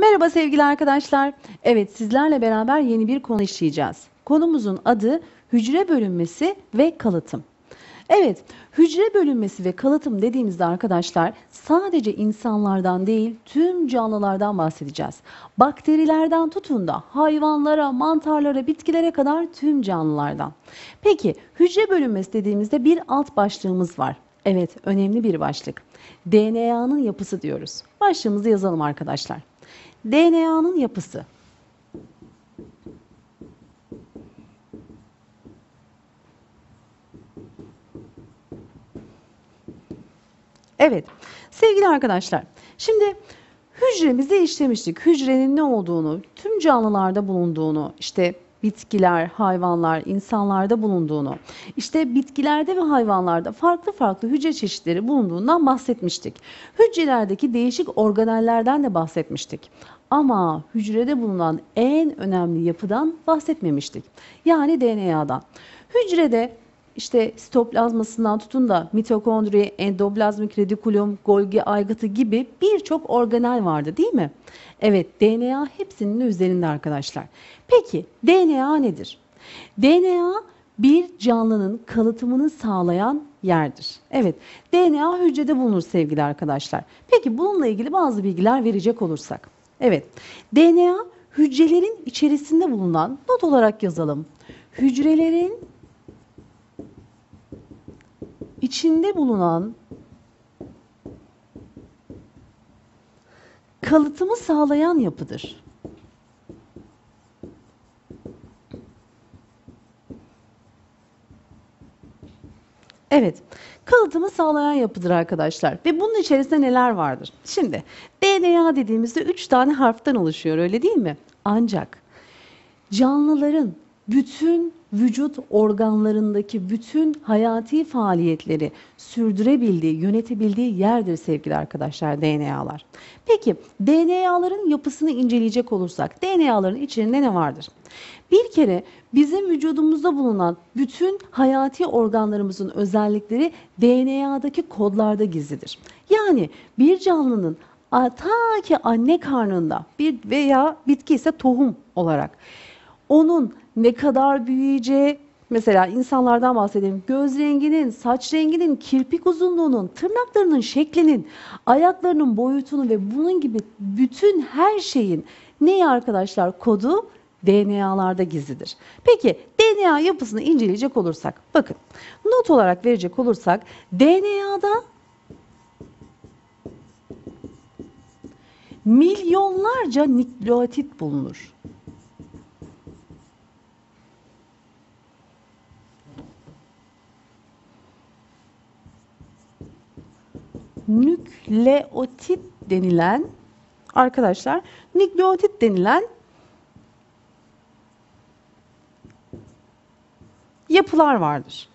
Merhaba sevgili arkadaşlar. Evet sizlerle beraber yeni bir konu işleyeceğiz. Konumuzun adı hücre bölünmesi ve kalıtım. Evet, hücre bölünmesi ve kalıtım dediğimizde arkadaşlar sadece insanlardan değil tüm canlılardan bahsedeceğiz. Bakterilerden tutun da hayvanlara, mantarlara, bitkilere kadar tüm canlılardan. Peki hücre bölünmesi dediğimizde bir alt başlığımız var. Evet, önemli bir başlık. DNA'nın yapısı diyoruz. Başlığımızı yazalım arkadaşlar. DNA'nın yapısı. Evet, sevgili arkadaşlar, şimdi hücremizi işlemiştik. Hücrenin ne olduğunu, tüm canlılarda bulunduğunu, işte bitkiler, hayvanlar, insanlarda bulunduğunu, işte bitkilerde ve hayvanlarda farklı farklı hücre çeşitleri bulunduğundan bahsetmiştik. Hücrelerdeki değişik organellerden de bahsetmiştik. Ama hücrede bulunan en önemli yapıdan bahsetmemiştik. Yani DNA'dan. Hücrede işte sitoplazmasından tutun da mitokondri, endoplazmik redikulum, Golgi aygıtı gibi birçok organel vardı değil mi? Evet DNA hepsinin üzerinde arkadaşlar. Peki DNA nedir? DNA bir canlının kalıtımını sağlayan yerdir. Evet, DNA hücrede bulunur sevgili arkadaşlar. Peki bununla ilgili bazı bilgiler verecek olursak. Evet, DNA hücrelerin içerisinde bulunan, not olarak yazalım. Hücrelerin içinde bulunan kalıtımı sağlayan yapıdır. Evet, kalıtımı sağlayan yapıdır arkadaşlar. Ve bunun içerisinde neler vardır? Şimdi DNA dediğimizde 3 tane harften oluşuyor öyle değil mi? Ancak canlıların bütün vücut organlarındaki bütün hayati faaliyetleri sürdürebildiği, yönetebildiği yerdir sevgili arkadaşlar DNA'lar. Peki DNA'ların yapısını inceleyecek olursak DNA'ların içinde ne vardır? Bir kere bizim vücudumuzda bulunan bütün hayati organlarımızın özellikleri DNA'daki kodlarda gizlidir. Yani bir canlının ta ki anne karnında bir veya bitki ise tohum olarak onun ne kadar büyüyeceği, mesela insanlardan bahsedelim. Göz renginin, saç renginin, kirpik uzunluğunun, tırnaklarının şeklinin, ayaklarının boyutunu ve bunun gibi bütün her şeyin neyi arkadaşlar kodu DNA'larda gizlidir. Peki DNA yapısını inceleyecek olursak bakın not olarak verecek olursak DNA'da milyonlarca nükleotit bulunur. Nükleotit denilen arkadaşlar nükleotit denilen yapılar vardır.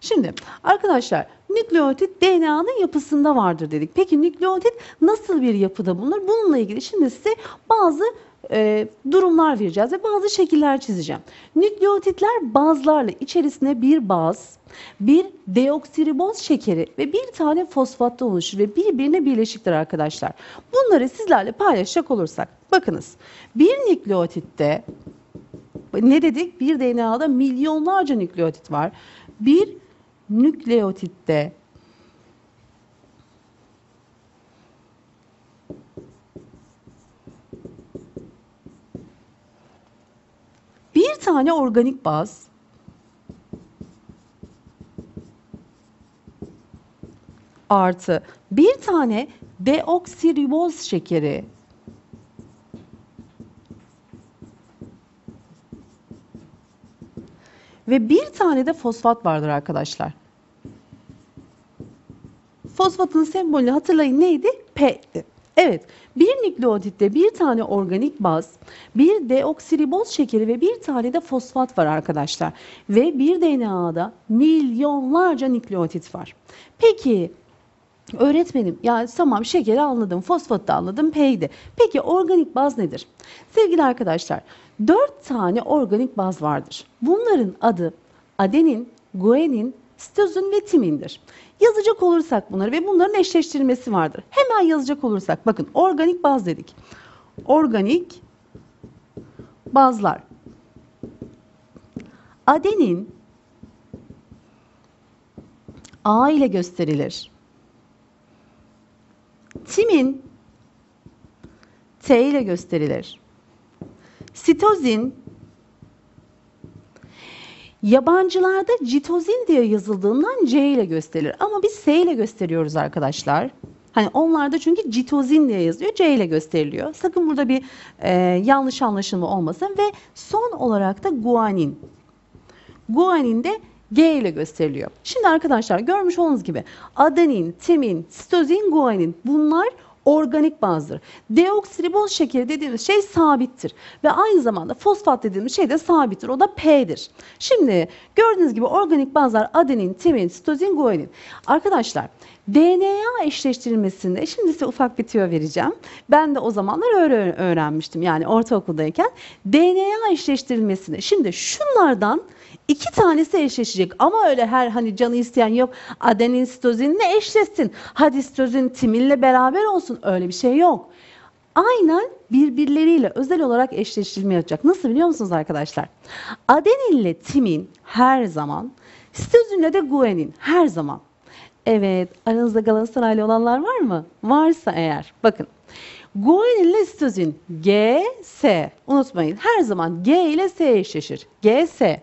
Şimdi arkadaşlar nükleotit DNA'nın yapısında vardır dedik. Peki nükleotit nasıl bir yapıda bulunur? Bununla ilgili şimdi size bazı e, durumlar vereceğiz ve bazı şekiller çizeceğim. Nükleotitler bazlarla içerisine bir baz, bir deoksiriboz şekeri ve bir tane fosfatta oluşur ve birbirine birleşiktir arkadaşlar. Bunları sizlerle paylaşacak olursak bakınız bir nükleotitte ne dedik? Bir DNA'da milyonlarca nükleotit var. Bir nükleotitte bir tane organik baz artı bir tane deoksiriboz şekeri ve bir tane de fosfat vardır arkadaşlar. Fosfatın sembolü hatırlayın neydi? P'ti. Evet, bir nükleotitte bir tane organik baz, bir deoksiriboz şekeri ve bir tane de fosfat var arkadaşlar. Ve bir DNA'da milyonlarca nükleotit var. Peki Öğretmenim ya tamam şekeri anladım, fosfatı da anladım, P'ydi. Peki organik baz nedir? Sevgili arkadaşlar, dört tane organik baz vardır. Bunların adı adenin, guanin, sitozin ve timindir. Yazacak olursak bunları ve bunların eşleştirilmesi vardır. Hemen yazacak olursak bakın organik baz dedik. Organik bazlar. Adenin A ile gösterilir. Timin T ile gösterilir. Sitozin yabancılarda citozin diye yazıldığından C ile gösterilir. Ama biz S ile gösteriyoruz arkadaşlar. Hani onlarda çünkü citozin diye yazıyor, C ile gösteriliyor. Sakın burada bir e, yanlış anlaşılma olmasın. Ve son olarak da guanin. Guanin de G ile gösteriliyor. Şimdi arkadaşlar görmüş olduğunuz gibi adenin, timin, sitozin, guanin bunlar organik bazdır. Deoksiriboz şekeri dediğimiz şey sabittir. Ve aynı zamanda fosfat dediğimiz şey de sabittir. O da P'dir. Şimdi gördüğünüz gibi organik bazlar adenin, timin, sitozin, guanin. Arkadaşlar DNA eşleştirilmesinde şimdi size ufak bir tüyo vereceğim. Ben de o zamanlar öğrenmiştim yani ortaokuldayken. DNA eşleştirilmesinde şimdi şunlardan İki tanesi eşleşecek ama öyle her hani canı isteyen yok adenin sitozinle eşleşsin. Hadi sitozin timinle beraber olsun öyle bir şey yok. Aynen birbirleriyle özel olarak eşleştirme. Nasıl biliyor musunuz arkadaşlar? Adeninle timin her zaman, sitozinle de guanin her zaman. Evet, aranızda Galatasaraylı olanlar var mı? Varsa eğer, bakın. Guanin ile sitozin G, S. Unutmayın her zaman G ile S eşleşir. G, S.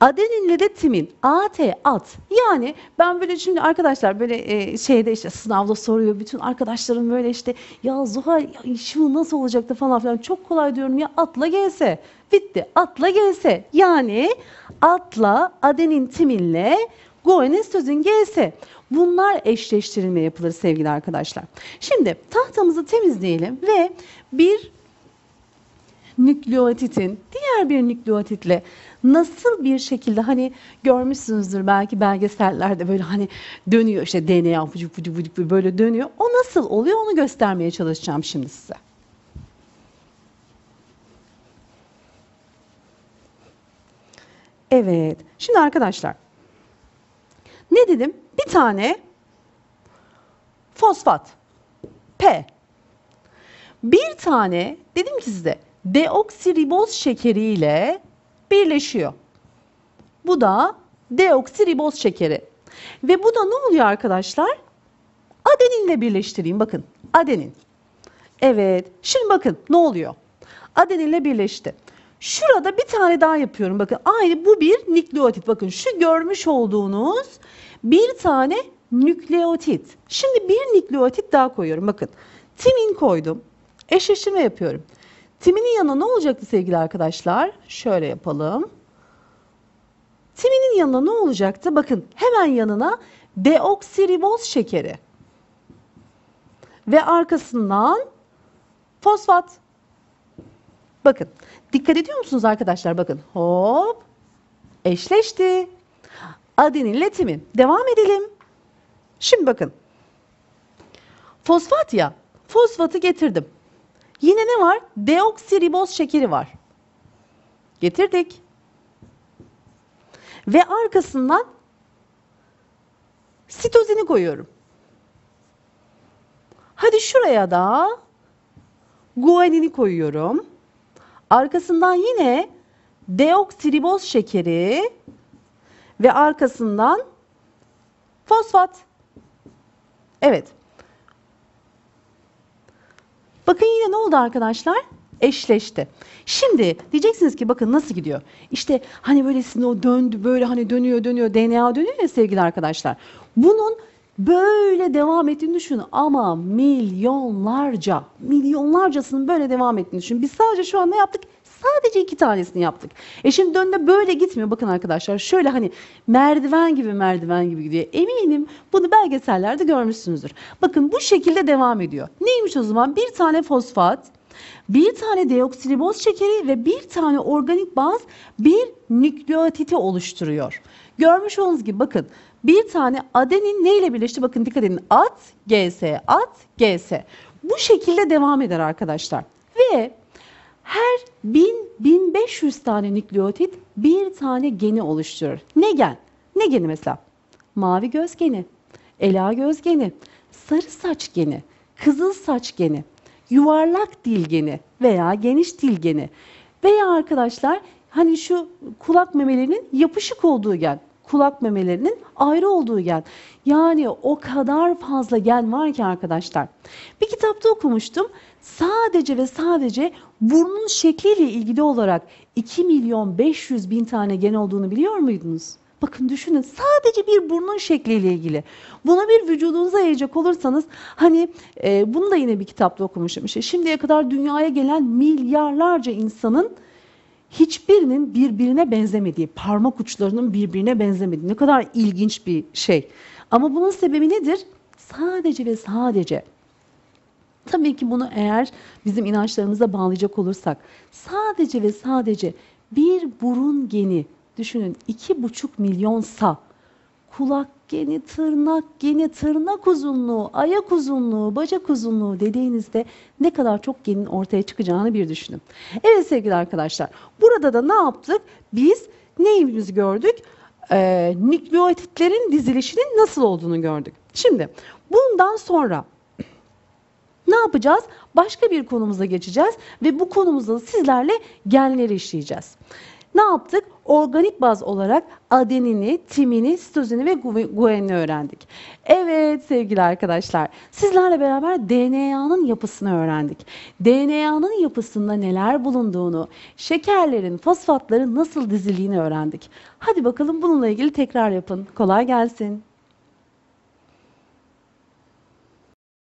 Adeninle de timin AT at. Yani ben böyle şimdi arkadaşlar böyle e, şeyde işte sınavda soruyor bütün arkadaşlarım böyle işte ya Zuhal ya şu nasıl olacaktı falan filan çok kolay diyorum ya atla gelse. Bitti atla gelse. Yani atla adenin timinle guanin sözün gelse. Bunlar eşleştirilme yapılır sevgili arkadaşlar. Şimdi tahtamızı temizleyelim ve bir nükleotitin diğer bir nükleotitle nasıl bir şekilde hani görmüşsünüzdür belki belgesellerde böyle hani dönüyor işte DNA vücuk vücuk vücuk böyle dönüyor. O nasıl oluyor onu göstermeye çalışacağım şimdi size. Evet. Şimdi arkadaşlar ne dedim? Bir tane fosfat P. Bir tane dedim ki size deoksiriboz şekeriyle birleşiyor. Bu da deoksiriboz şekeri. Ve bu da ne oluyor arkadaşlar? Adeninle birleştireyim. Bakın adenin. Evet. Şimdi bakın ne oluyor? Adeninle birleşti. Şurada bir tane daha yapıyorum. Bakın aynı bu bir nükleotit. Bakın şu görmüş olduğunuz bir tane nükleotit. Şimdi bir nükleotit daha koyuyorum. Bakın timin koydum. Eşleştirme yapıyorum. Timinin yanına ne olacaktı sevgili arkadaşlar? Şöyle yapalım. Timinin yanına ne olacaktı? Bakın hemen yanına deoksiriboz şekeri. Ve arkasından fosfat. Bakın dikkat ediyor musunuz arkadaşlar? Bakın hop eşleşti. Adeninle timin. Devam edelim. Şimdi bakın. Fosfat ya. Fosfatı getirdim. Yine ne var? Deoksiriboz şekeri var. Getirdik. Ve arkasından sitozini koyuyorum. Hadi şuraya da guanini koyuyorum. Arkasından yine deoksiriboz şekeri ve arkasından fosfat. Evet. Bakın yine ne oldu arkadaşlar? Eşleşti. Şimdi diyeceksiniz ki bakın nasıl gidiyor? İşte hani böyle sizin o döndü böyle hani dönüyor dönüyor DNA dönüyor ya sevgili arkadaşlar. Bunun böyle devam ettiğini düşünün ama milyonlarca, milyonlarcasının böyle devam ettiğini düşünün. Biz sadece şu an ne yaptık? Sadece iki tanesini yaptık. E şimdi dönme böyle gitmiyor. Bakın arkadaşlar şöyle hani merdiven gibi merdiven gibi gidiyor. Eminim bunu belgesellerde görmüşsünüzdür. Bakın bu şekilde devam ediyor. Neymiş o zaman? Bir tane fosfat, bir tane deoksiriboz şekeri ve bir tane organik baz bir nükleotiti oluşturuyor. Görmüş olduğunuz gibi bakın bir tane adenin neyle birleşti? Bakın dikkat edin. At, GS, at, GS. Bu şekilde devam eder arkadaşlar. Ve Her 1000-1500 tane nükleotit bir tane geni oluşturur. Ne gen? Ne geni mesela? Mavi göz geni, ela göz geni, sarı saç geni, kızıl saç geni, yuvarlak dil geni veya geniş dil geni veya arkadaşlar hani şu kulak memelerinin yapışık olduğu gen, kulak memelerinin ayrı olduğu gen. Yani o kadar fazla gen var ki arkadaşlar. Bir kitapta okumuştum. Sadece ve sadece burnun şekliyle ilgili olarak 2 milyon 500 bin tane gen olduğunu biliyor muydunuz? Bakın düşünün sadece bir burnun şekliyle ilgili. Buna bir vücudunuza yayacak olursanız hani e, bunu da yine bir kitapta okumuşum. İşte şimdiye kadar dünyaya gelen milyarlarca insanın hiçbirinin birbirine benzemediği, parmak uçlarının birbirine benzemediği ne kadar ilginç bir şey. Ama bunun sebebi nedir? Sadece ve sadece Tabii ki bunu eğer bizim inançlarımıza bağlayacak olursak sadece ve sadece bir burun geni düşünün iki buçuk milyonsa kulak geni, tırnak geni, tırnak uzunluğu, ayak uzunluğu, bacak uzunluğu dediğinizde ne kadar çok genin ortaya çıkacağını bir düşünün. Evet sevgili arkadaşlar burada da ne yaptık? Biz neyimizi gördük? Ee, nükleotitlerin dizilişinin nasıl olduğunu gördük. Şimdi bundan sonra ne yapacağız? Başka bir konumuza geçeceğiz ve bu konumuzda da sizlerle genleri işleyeceğiz. Ne yaptık? Organik baz olarak adenini, timini, sitozini ve gu- guanini öğrendik. Evet sevgili arkadaşlar, sizlerle beraber DNA'nın yapısını öğrendik. DNA'nın yapısında neler bulunduğunu, şekerlerin, fosfatların nasıl dizildiğini öğrendik. Hadi bakalım bununla ilgili tekrar yapın. Kolay gelsin.